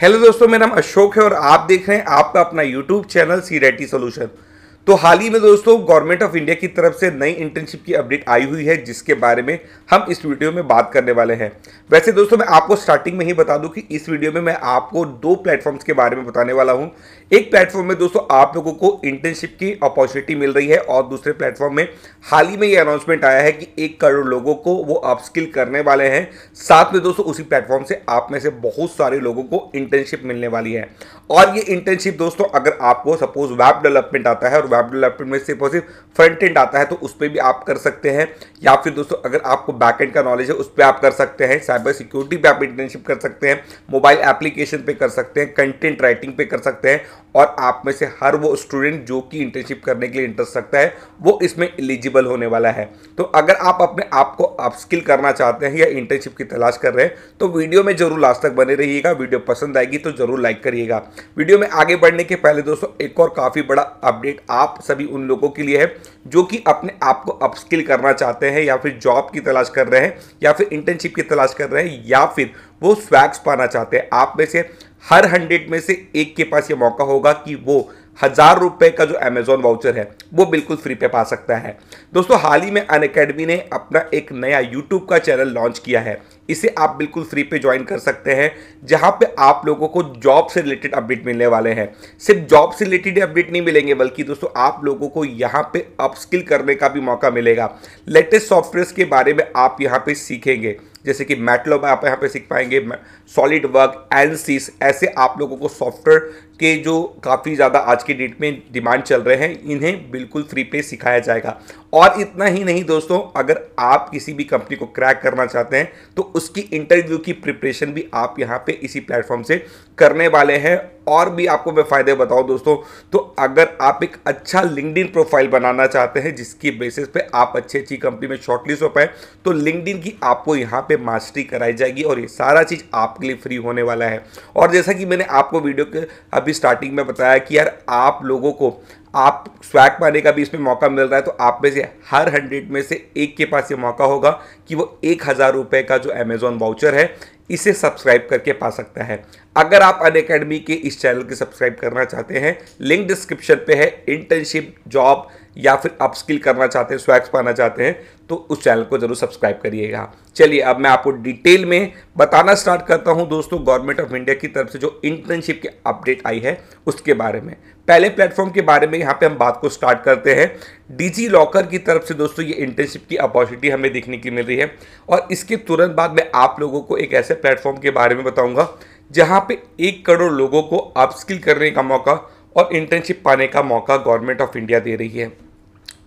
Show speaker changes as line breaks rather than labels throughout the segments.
Hello दोस्तों, मेरा नाम अशोक है और आप देख रहे हैं आपका अपना यूट्यूब चैनल सी रेटी सोल्यूशन तो हाल ही में दोस्तों गवर्नमेंट ऑफ़ इंडिया की तरफ़ से नई इंटर्नशिप की अपडेट आई हुई है, जिसके बारे में हम इस वीडियो में बात करने वाले हैं। वैसे दोस्तों, मैं आपको स्टार्टिंग में ही बता दूँ कि इस वीडियो में मैं आपको दो प्लेटफॉर्म्स के बारे में बताने वाला हूँ। एक प्लेटफॉर्म में दोस्तों, आप लोगों को इंटर्नशिप की अपॉर्चुनिटी मिल रही है और दूसरे प्लेटफॉर्म में हाल ही में ये अनाउंसमेंट आया है कि एक करोड़ लोगों को वो अपस्किल करने वाले हैं। साथ में दोस्तों, उसी प्लेटफॉर्म से आप में से बहुत सारे लोगों को इंटर्नशिप मिलने वाली है। और ये इंटर्नशिप दोस्तों, अगर आपको सपोज़ वेब डेवलपमेंट आता है और वेब डेवलपमेंट में सिर्फ़ और सिर्फ़ फ्रंट एंड आता है तो उस पर भी आप कर सकते हैं। या फिर दोस्तों, अगर आपको बैक एंड का नॉलेज है, उस पर आप कर सकते हैं। साइबर सिक्योरिटी पे आप इंटर्नशिप कर सकते हैं मोबाइल एप्लीकेशन पे कर सकते हैं कंटेंट राइटिंग पे कर सकते हैं, और आप में से हर वो स्टूडेंट जो कि इंटर्नशिप करने के लिए इंटरेस्ट रखता है, वो इसमें एलिजिबल होने वाला है। तो अगर आप अपने आप को अपस्किल करना चाहते हैं या इंटर्नशिप की तलाश कर रहे हैं तो वीडियो में ज़रूर लास्ट तक बने रहिएगा। वीडियो पसंद आएगी तो ज़रूर लाइक करिएगा। वीडियो में आगे बढ़ने के पहले दोस्तों, एक और काफ़ी बड़ा अपडेट आप सभी उन लोगों के लिए है जो कि अपने आप को अपस्किल करना चाहते हैं या फिर जॉब की तलाश कर रहे हैं या फिर इंटर्नशिप की तलाश कर रहे हैं या फिर वो स्वैग्स पाना चाहते हैं। आप में से हर हंड्रेड में से एक के पास ये मौका होगा कि वो हज़ार रुपए का जो अमेजोन वाउचर है, वो बिल्कुल फ्री पे पा सकता है। दोस्तों, हाल ही में अन ने अपना एक नया यूट्यूब का चैनल लॉन्च किया है। इसे आप बिल्कुल फ्री पे ज्वाइन कर सकते हैं, जहाँ पे आप लोगों को जॉब से रिलेटेड अपडेट मिलने वाले हैं। सिर्फ़ जॉब से रिलेटेड अपडेट नहीं मिलेंगे, बल्कि दोस्तों आप लोगों को यहाँ पे अपस्किल करने का भी मौका मिलेगा। लेटेस्ट सॉफ्टवेयर के बारे में आप यहाँ पे सीखेंगे, जैसे कि मैटलॉब आप यहाँ पे सीख पाएँगे सॉलिड वर्क एनसीस ऐसे आप लोगों को सॉफ्टवेयर के जो काफ़ी ज़्यादा आज के डेट में डिमांड चल रहे हैं, इन्हें बिल्कुल फ्री पे सिखाया जाएगा। और इतना ही नहीं दोस्तों, अगर आप किसी भी कंपनी को क्रैक करना चाहते हैं तो उसकी इंटरव्यू की प्रिपरेशन भी आप यहाँ पे इसी प्लेटफॉर्म से करने वाले हैं। और भी आपको मैं फ़ायदे बताऊँ दोस्तों तो अगर आप एक अच्छा लिंकडिन प्रोफ़ाइल बनाना चाहते हैं, जिसकी बेसिस पे आप अच्छी अच्छी कंपनी में शॉर्टलिस्ट हो पाए तो लिंकडिन की आपको यहाँ पे मास्टरी कराई जाएगी और ये सारा चीज़ आपके लिए फ्री होने वाला है। और जैसा कि मैंने आपको वीडियो के अभी स्टार्टिंग में बताया कि यार आप लोगों को, आप स्वैग पाने का भी इसमें मौका मिल रहा है तो आप में से हर हंड्रेड में से एक के पास ये मौका होगा कि वो एक हज़ार रुपये का जो अमेजोन वाउचर है इसे सब्सक्राइब करके पा सकता है। अगर आप अन अकेडमी के इस चैनल की सब्सक्राइब करना चाहते हैं, लिंक डिस्क्रिप्शन पे है, इंटर्नशिप, जॉब या फिर अपस्किल करना चाहते हैं स्वैक्स पाना चाहते हैं तो उस चैनल को ज़रूर सब्सक्राइब करिएगा। चलिए, अब मैं आपको डिटेल में बताना स्टार्ट करता हूँ दोस्तों, गवर्नमेंट ऑफ़ इंडिया की तरफ़ से जो इंटर्नशिप की अपडेट आई है, उसके बारे में। पहले प्लेटफॉर्म के बारे में यहाँ पे हम बात को स्टार्ट करते हैं। डिजी लॉकर की तरफ़ से दोस्तों, ये इंटर्नशिप की अपॉर्चुनिटी हमें देखने की मिल रही है। और इसके तुरंत बाद मैं आप लोगों को एक ऐसे प्लेटफॉर्म के बारे में बताऊँगा, जहाँ पे एक करोड़ लोगों को अपस्किल करने का मौका और इंटर्नशिप पाने का मौका गवर्नमेंट ऑफ़ इंडिया दे रही है।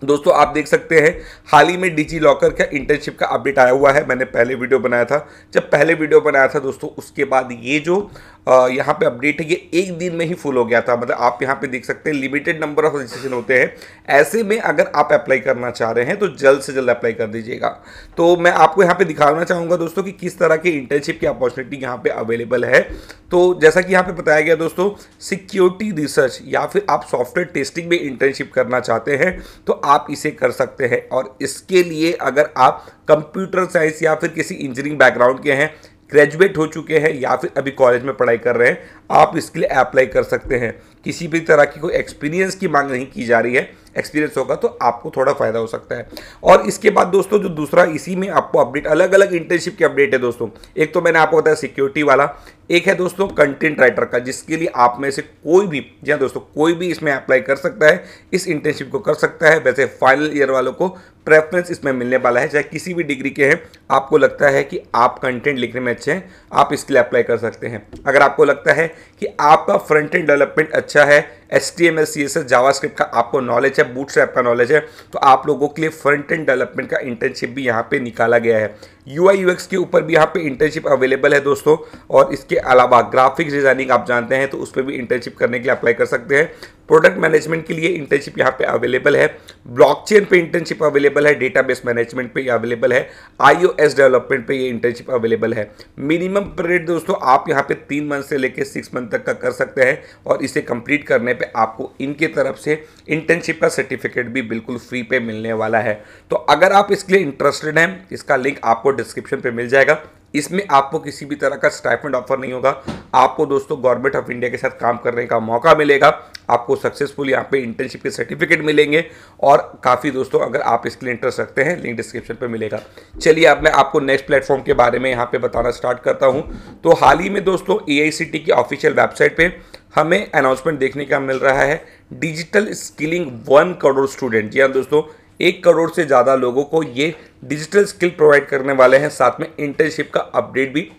दोस्तों, आप देख सकते हैं, हाल ही में डिजी लॉकर का इंटर्नशिप का अपडेट आया हुआ है। मैंने पहले वीडियो बनाया था। जब पहले वीडियो बनाया था, दोस्तों, उसके बाद ये जो यहाँ पे अपडेट है, ये एक दिन में ही फुल हो गया था। मतलब आप यहाँ पे देख सकते हैं लिमिटेड नंबर ऑफ़ रजिस्ट्रेशन होते हैं। ऐसे में अगर आप अप्लाई करना चाह रहे हैं तो जल्द से जल्द अप्लाई कर दीजिएगा। तो मैं आपको यहाँ पे दिखाना चाहूँगा दोस्तों कि किस तरह की इंटर्नशिप की अपॉर्चुनिटी यहाँ पे अवेलेबल है। तो जैसा कि यहाँ पे बताया गया दोस्तों सिक्योरिटी रिसर्च या फिर आप सॉफ्टवेयर टेस्टिंग में इंटर्नशिप करना चाहते हैं तो आप इसे कर सकते हैं। और इसके लिए अगर आप कंप्यूटर साइंस या फिर किसी इंजीनियरिंग बैकग्राउंड के हैं ग्रेजुएट हो चुके हैं या फिर अभी कॉलेज में पढ़ाई कर रहे हैं, आप इसके लिए अप्लाई कर सकते हैं। किसी भी तरह की कोई एक्सपीरियंस की मांग नहीं की जा रही है। एक्सपीरियंस होगा तो आपको थोड़ा फ़ायदा हो सकता है। और इसके बाद दोस्तों, जो दूसरा, इसी में आपको अपडेट अलग अलग इंटर्नशिप की अपडेट है दोस्तों। एक तो मैंने आपको बताया सिक्योरिटी वाला। एक है दोस्तों कंटेंट राइटर का, जिसके लिए आप में से कोई भी, जी हाँ दोस्तों, कोई भी इसमें अप्लाई कर सकता है, इस इंटर्नशिप को कर सकता है। वैसे फाइनल ईयर वालों को प्रेफरेंस इसमें मिलने वाला है, चाहे किसी भी डिग्री के हैं, आपको लगता है कि आप कंटेंट लिखने में अच्छे हैं, आप इसके लिए अप्लाई कर सकते हैं। अगर आपको लगता है कि आपका फ्रंट एंड डेवलपमेंट अच्छा है S T M S C S S JavaScript का आपको नॉलेज है बूट का नॉलेज है तो आप लोगों के लिए फ्रंट एंड डेवलपमेंट का इंटर्नशिप भी यहाँ पे निकाला गया है। यू आई के ऊपर भी यहाँ पे इंटर्नशिप अवेलेबल है दोस्तों, और इसके अलावा ग्राफिक्स डिज़ाइनिंग आप जानते हैं तो उस पर भी इंटर्नशिप करने के लिए अप्लाई कर सकते हैं। प्रोडक्ट मैनेजमेंट के लिए इंटर्नशिप यहाँ पे अवेलेबल है। ब्लॉकचेन पे इंटर्नशिप अवेलेबल है डेटाबेस मैनेजमेंट पे अवेलेबल है। आईओएस डेवलपमेंट पे ये इंटर्नशिप अवेलेबल है। मिनिमम पीरियड दोस्तों, आप यहाँ पे तीन मंथ से लेकर सिक्स मंथ तक का कर सकते हैं, और इसे कंप्लीट करने पे आपको इनके तरफ़ से इंटर्नशिप का सर्टिफिकेट भी बिल्कुल फ्री पे मिलने वाला है। तो अगर आप इसके लिए इंटरेस्टेड हैं, इसका लिंक आपको डिस्क्रिप्शन पे मिल जाएगा। इसमें आपको किसी भी तरह का स्टाइपेंड ऑफ़र नहीं होगा। आपको दोस्तों गवर्नमेंट ऑफ़ इंडिया के साथ काम करने का मौका मिलेगा। आपको सक्सेसफुल यहाँ पे इंटर्नशिप के सर्टिफिकेट मिलेंगे और काफ़ी दोस्तों अगर आप इसके लिए इंटरेस्ट रखते हैं लिंक डिस्क्रिप्शन पे मिलेगा। चलिए अब मैं आपको नेक्स्ट प्लेटफॉर्म के बारे में यहाँ पे बताना स्टार्ट करता हूँ। तो हाल ही में दोस्तों ए की ऑफिशियल वेबसाइट पर हमें अनाउंसमेंट देखने का मिल रहा है। Digital skilling one crore student जी हाँ दोस्तों, एक करोड़ से ज़्यादा लोगों को ये डिजिटल स्किल प्रोवाइड करने वाले हैं। साथ में इंटर्नशिप का अपडेट भी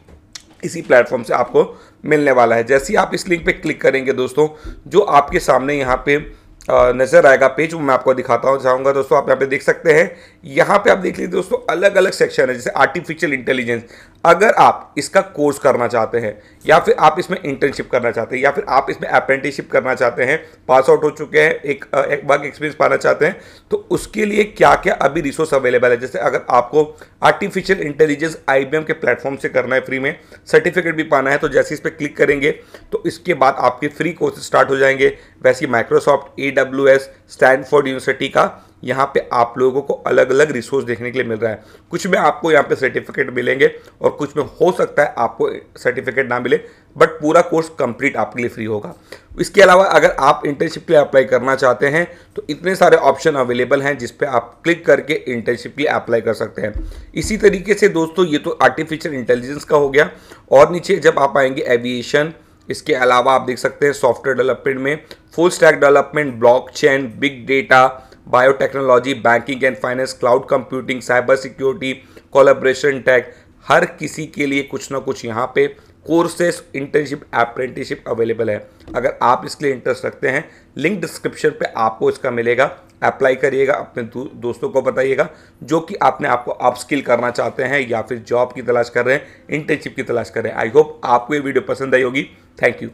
इसी प्लेटफॉर्म से आपको मिलने वाला है। जैसे ही आप इस लिंक पे क्लिक करेंगे दोस्तों, जो आपके सामने यहाँ पे नज़र आएगा पेज वो मैं आपको दिखाता हूँ, चाहूँगा दोस्तों, आप यहाँ पे देख सकते हैं। यहाँ पे आप देख लीजिए दोस्तों अलग अलग सेक्शन है, जैसे आर्टिफिशियल इंटेलिजेंस अगर आप इसका कोर्स करना चाहते हैं, या फिर आप इसमें इंटर्नशिप करना चाहते हैं, या फिर आप इसमें अप्रेंटिसशिप करना चाहते हैं पास आउट हो चुके हैं, एक एक बार एक्सपीरियंस पाना चाहते हैं तो उसके लिए क्या क्या अभी रिसोर्स अवेलेबल है? जैसे अगर आपको आर्टिफिशियल इंटेलिजेंस आईबीएम के प्लेटफॉर्म से करना है फ्री में सर्टिफिकेट भी पाना है तो जैसे इस पर क्लिक करेंगे तो इसके बाद आपके फ्री कोर्स स्टार्ट हो जाएँगे, वैसे Microsoft A W S university का यहाँ पे आप लोगों को अलग अलग रिसोर्स देखने के लिए मिल रहा है। कुछ में आपको यहाँ पे सर्टिफिकेट मिलेंगे और कुछ में हो सकता है आपको सर्टिफिकेट ना मिले बट पूरा कोर्स कंप्लीट आपके लिए फ्री होगा। इसके अलावा अगर आप इंटर्नशिप के लिए अप्लाई करना चाहते हैं तो इतने सारे ऑप्शन अवेलेबल हैं जिस पे आप क्लिक करके इंटर्नशिप के लिए अप्लाई कर सकते हैं। इसी तरीके से दोस्तों, ये तो आर्टिफिशियल इंटेलिजेंस का हो गया। और नीचे जब आप आएँगे एविएशन इसके अलावा आप देख सकते हैं सॉफ्टवेयर डेवलपमेंट में full stack development blockchain big data biotechnology banking and finance cloud computing cyber security collaboration tech हर किसी के लिए कुछ ना कुछ यहाँ पे कोर्सेस इंटर्नशिप अप्रेंटिसशिप अवेलेबल है। अगर आप इसके लिए इंटरेस्ट रखते हैं लिंक डिस्क्रिप्शन पे आपको इसका मिलेगा। अप्लाई करिएगा, अपने दोस्तों को बताइएगा, जो कि आपने आपको अप स्किल करना चाहते हैं या फिर जॉब की तलाश कर रहे हैं इंटर्नशिप की तलाश कर रहे हैं। आई होप आपको ये वीडियो पसंद आई होगी। Thank you